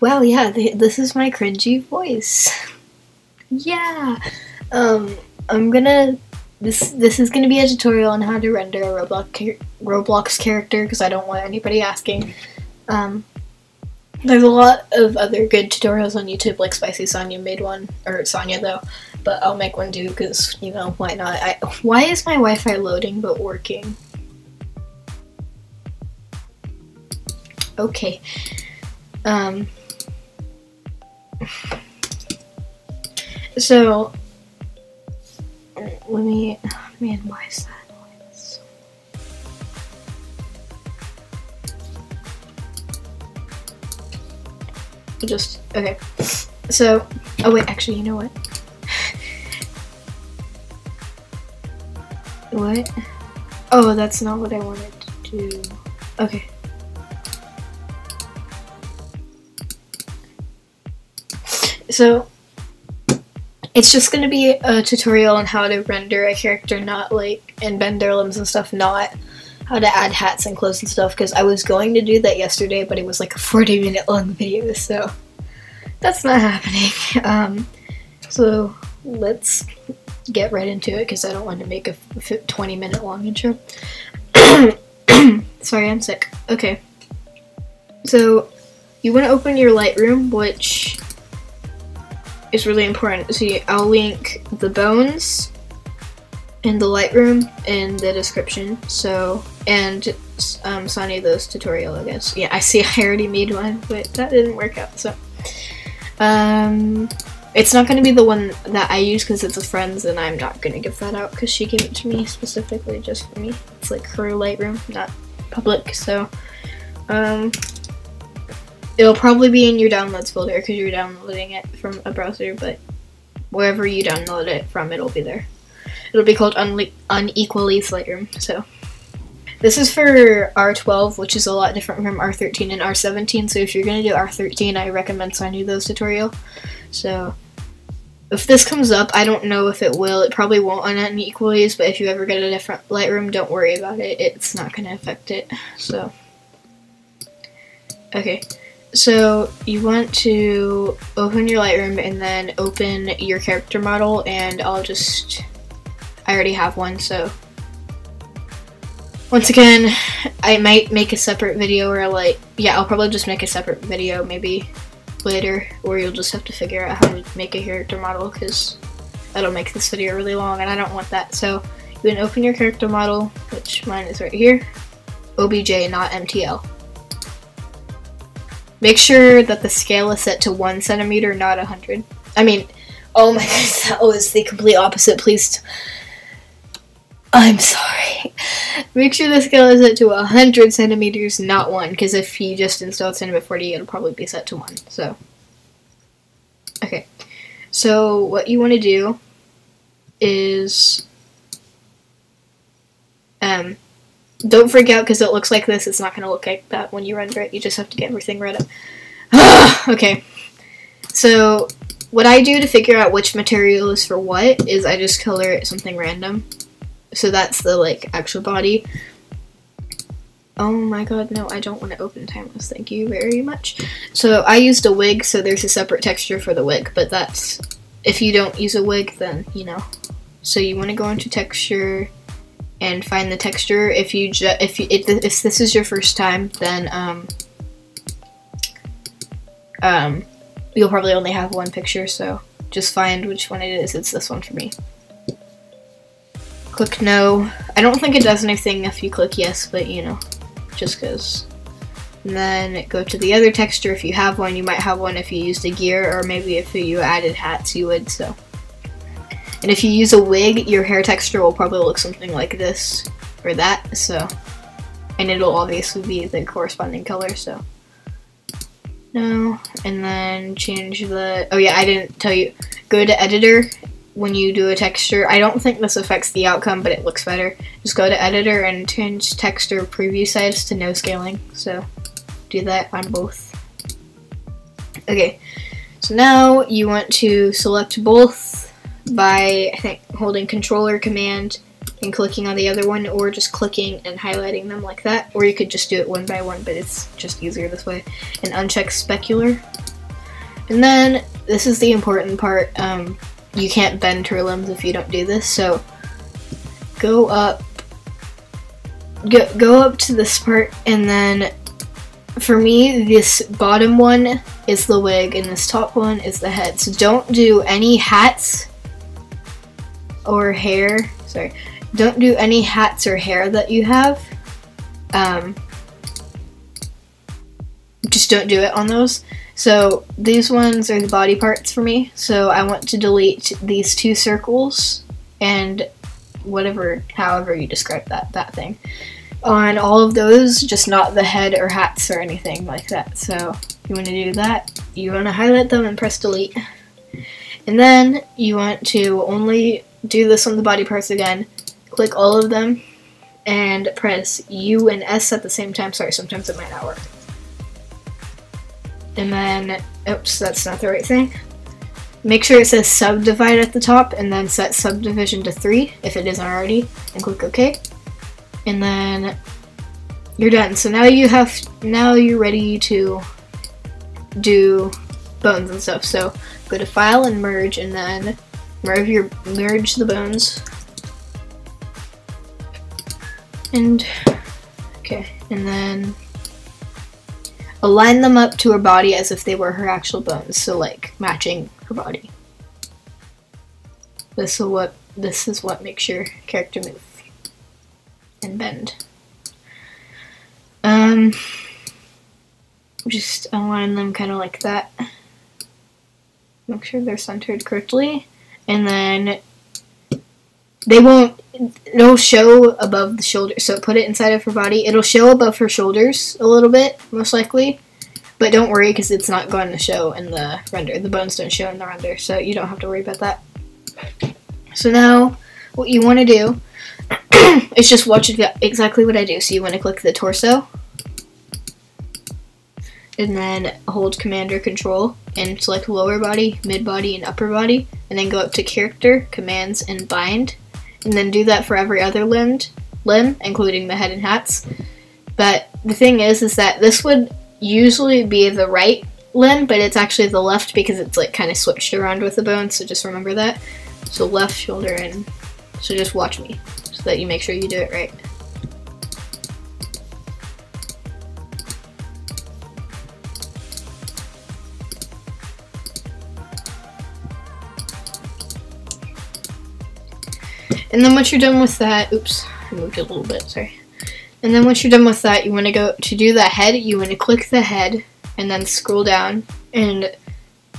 Wow, yeah, th- this is my cringy voice. yeah. Um, I'm gonna this this is gonna be a tutorial on how to render a Roblox char- Roblox character because I don't want anybody asking. Um, there's a lot of other good tutorials on YouTube, like Spicy Sonya made one, or Sonyatho, but I'll make one too because you know why not? I why is my Wi-Fi loading but working? Okay. Um. So let me man why is that? Just okay. So oh wait, actually you know what? what? Oh that's not what I wanted to do. Okay. So it's just going to be a tutorial on how to render a character, not like, and bend their limbs and stuff, not how to add hats and clothes and stuff, because I was going to do that yesterday, but it was like a 40 minute long video, so that's not happening. Um, so let's get right into it, because I don't want to make a 20 minute long intro. Sorry, I'm sick. Okay. So, you want to open your Lightroom, which is really important. See, I'll link the bones and the Lightroom in the description. So, and um, Sonyatho's tutorial, I guess. Yeah, I see I already made one, but that didn't work out, so. Um, it's not going to be the one that I use because it's a friend's and I'm not going to give that out because she gave it to me specifically just for me. It's like her Lightroom, not public, so. Um, It'll probably be in your downloads folder because you're downloading it from a browser, but wherever you download it from, it'll be there. It'll be called Unle Unequally Lightroom. So this is for R12, which is a lot different from R13 and R17. So if you're gonna do R13, I recommend Sonyatho's tutorial. So if this comes up, I don't know if it will. It probably won't on Unequallys, but if you ever get a different Lightroom, don't worry about it. It's not gonna affect it. So okay. So you want to open your Lightroom and then open your character model and I'll just, I already have one so. Once again, I might make a separate video or like, yeah, I'll probably just make a separate video maybe later or you'll just have to figure out how to make a character model because that'll make this video really long and I don't want that. So you can open your character model, which mine is right here, OBJ, not MTL. Make sure that the scale is set to one centimeter, not a hundred. I mean, oh my goodness, that was the complete opposite. Please, I'm sorry. Make sure the scale is set to a hundred centimeters, not one. Because if you just installed Cinema 4D, it'll probably be set to one. So, okay. So what you want to do is um don't freak out because it looks like this. It's not going to look like that when you render it. You just have to get everything right up. okay. So what I do to figure out which material is for what is I just color it something random. So that's the like actual body. Oh my god, no, I don't want to open timeless. Thank you very much. So I used a wig, so there's a separate texture for the wig, but that's if you don't use a wig, then you know. So you want to go into texture and find the texture. If you if you if, if this is your first time, then um, um, you'll probably only have one picture. So just find which one it is. It's this one for me. Click no. I don't think it does anything if you click yes, but you know, just cause. And then go to the other texture if you have one. You might have one if you used a gear, or maybe if you added hats, you would. So. And if you use a wig, your hair texture will probably look something like this or that, so. And it'll obviously be the corresponding color, so. No, and then change the, oh yeah, I didn't tell you. Go to editor when you do a texture. I don't think this affects the outcome, but it looks better. Just go to editor and change texture preview size to no scaling, so do that on both. Okay, so now you want to select both by I think holding controller command and clicking on the other one or just clicking and highlighting them like that. Or you could just do it one by one but it's just easier this way. And uncheck specular. And then, this is the important part, um, you can't bend her limbs if you don't do this, so go up, go, go up to this part, and then for me, this bottom one is the wig, and this top one is the head. So don't do any hats or hair, sorry, don't do any hats or hair that you have. Um, just don't do it on those. So these ones are the body parts for me. So I want to delete these two circles and whatever, however you describe that, that thing. On all of those, just not the head or hats or anything like that. So you want to do that, you want to highlight them and press delete. And then you want to only do this on the body parts again. Click all of them and press U and S at the same time. Sorry, sometimes it might not work. And then, oops, that's not the right thing. Make sure it says subdivide at the top and then set subdivision to 3 if it isn't already and click OK. And then you're done. So now you have, now you're ready to do bones and stuff. So go to file and merge and then merge your, merge the bones. And, okay, and then align them up to her body as if they were her actual bones, so like matching her body. This is what this is what makes your character move and bend. Um, just align them kind of like that. Make sure they're centered correctly, and then they won't it'll show above the shoulder so put it inside of her body. It'll show above her shoulders a little bit most likely. But don't worry because it's not going to show in the render. The bones don't show in the render so you don't have to worry about that. So now what you want to do is just watch exactly what I do. So you want to click the torso and then hold command or control and select lower body, mid body, and upper body, and then go up to character, commands, and bind, and then do that for every other limb, limb, including the head and hats. But the thing is, is that this would usually be the right limb, but it's actually the left because it's like kind of switched around with the bone, so just remember that. So left shoulder and, so just watch me, so that you make sure you do it right. And then once you're done with that, oops, I moved it a little bit, sorry. And then once you're done with that, you want to go to do the head, you want to click the head and then scroll down and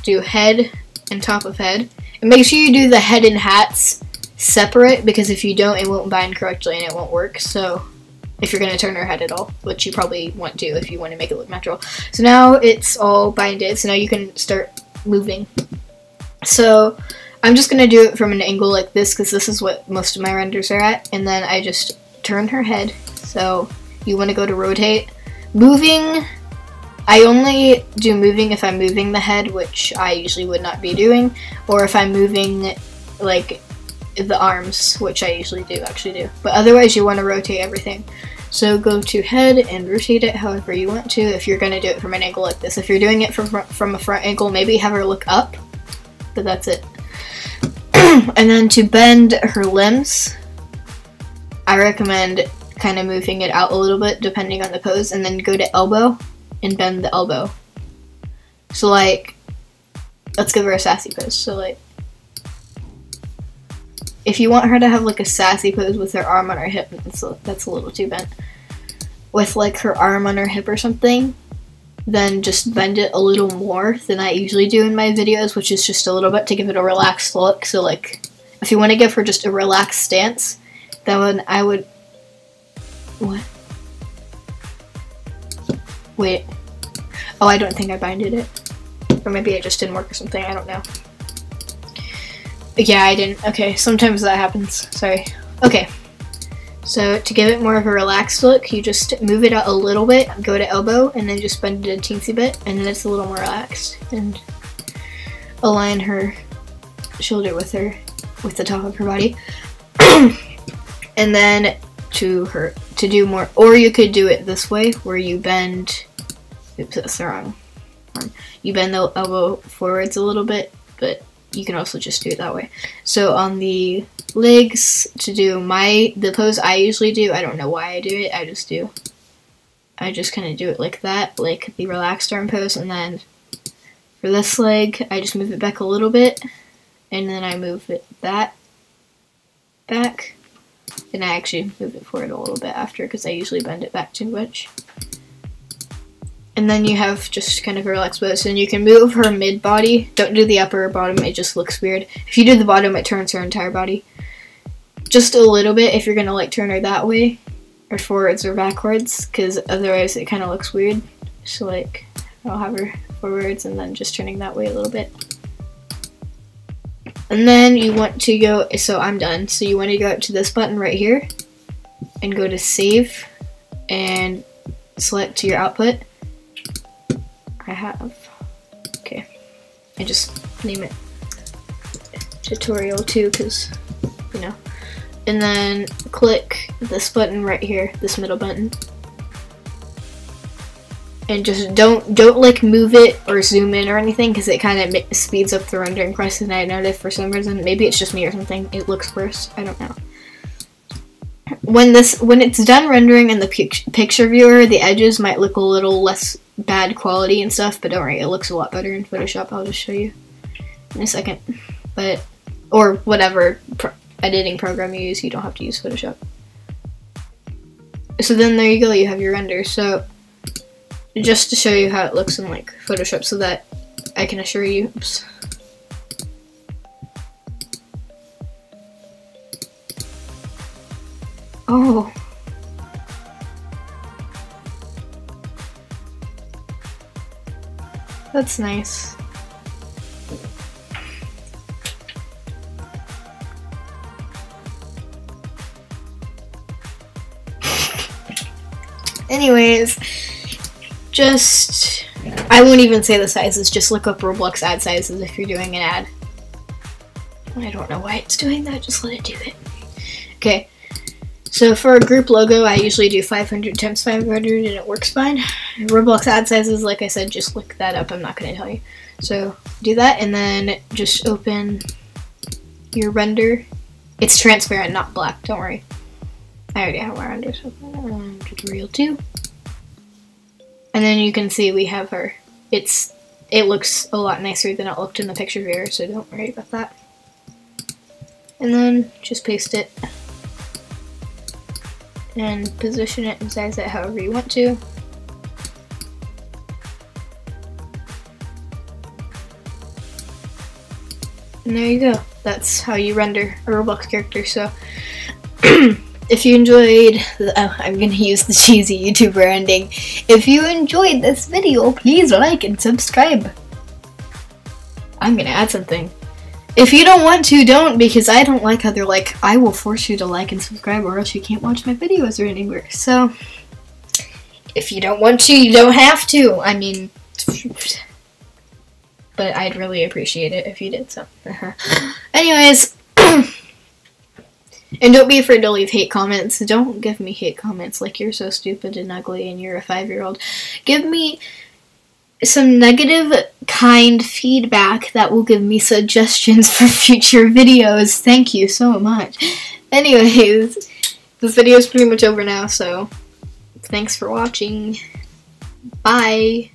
do head and top of head. And make sure you do the head and hats separate because if you don't, it won't bind correctly and it won't work. So if you're going to turn her head at all, which you probably want to if you want to make it look natural. So now it's all binded, so now you can start moving. So I'm just going to do it from an angle like this because this is what most of my renders are at. And then I just turn her head. So you want to go to rotate. Moving, I only do moving if I'm moving the head, which I usually would not be doing. Or if I'm moving like the arms, which I usually do actually do. But otherwise you want to rotate everything. So go to head and rotate it however you want to if you're going to do it from an angle like this. If you're doing it from, from a front angle, maybe have her look up, but that's it. and then to bend her limbs, I recommend kind of moving it out a little bit depending on the pose and then go to elbow and bend the elbow. So like, let's give her a sassy pose. So like, if you want her to have like a sassy pose with her arm on her hip, that's a, that's a little too bent. With like her arm on her hip or something, then just bend it a little more than I usually do in my videos, which is just a little bit to give it a relaxed look. So like, if you want to give her just a relaxed stance, then I would, what? Wait. Oh, I don't think I binded it. Or maybe it just didn't work or something, I don't know. Yeah, I didn't. Okay, sometimes that happens. Sorry. Okay. So to give it more of a relaxed look, you just move it out a little bit, go to elbow, and then just bend it a teensy bit, and then it's a little more relaxed. And align her shoulder with her, with the top of her body. and then to her, to do more, or you could do it this way, where you bend, oops, that's the wrong. You bend the elbow forwards a little bit, but you can also just do it that way. So on the legs, to do my, the pose I usually do, I don't know why I do it, I just do. I just kind of do it like that, like the relaxed arm pose, and then for this leg, I just move it back a little bit, and then I move it that back, and I actually move it forward a little bit after, because I usually bend it back too much and then you have just kind of a relaxed and you can move her mid body don't do the upper or bottom it just looks weird. If you do the bottom it turns her entire body. Just a little bit if you're gonna like turn her that way or forwards or backwards because otherwise it kind of looks weird. So like I'll have her forwards and then just turning that way a little bit. And then you want to go so I'm done. So you want to go up to this button right here and go to save and select to your output I have. Okay. I just name it tutorial 2 because, you know. And then click this button right here, this middle button. And just don't, don't like move it or zoom in or anything because it kind of speeds up the rendering process and I noticed for some reason, maybe it's just me or something, it looks worse, I don't know when this when it's done rendering in the picture viewer, the edges might look a little less bad quality and stuff, but don't worry, it looks a lot better in Photoshop. I'll just show you in a second. But, or whatever pro editing program you use, you don't have to use Photoshop. So then there you go, you have your render. So, just to show you how it looks in like Photoshop so that I can assure you, oops. Oh, That's nice. Anyways, just, I won't even say the sizes, just look up Roblox ad sizes if you're doing an ad. I don't know why it's doing that, just let it do it. Okay, so for a group logo, I usually do 500 times 500 and it works fine. Roblox ad sizes, like I said, just look that up. I'm not going to tell you. So do that and then just open your render. It's transparent, not black. Don't worry. I already have my renders open. Tutorial 2. And then you can see we have her. It's It looks a lot nicer than it looked in the picture here, so don't worry about that. And then just paste it and position it and size it however you want to. And there you go. That's how you render a Roblox character. So if you enjoyed, the, oh, I'm to use the cheesy YouTuber ending. If you enjoyed this video, please like and subscribe. I'm to add something. If you don't want to, don't, because I don't like how they're like, I will force you to like and subscribe or else you can't watch my videos or anywhere. So, if you don't want to, you don't have to. I mean, but I'd really appreciate it if you did so. Anyways, and don't be afraid to leave hate comments. Don't give me hate comments like you're so stupid and ugly and you're a five-year-old. Give me some negative kind feedback that will give me suggestions for future videos. Thank you so much. Anyways, this video is pretty much over now, so thanks for watching. Bye.